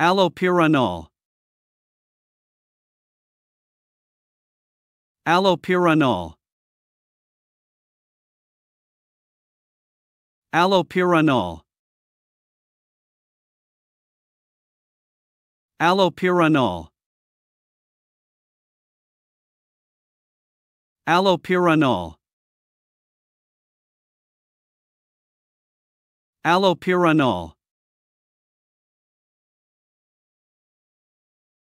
Allopurinol. Allopurinol. Allopurinol. Allopurinol. Allopurinol. Allopurinol.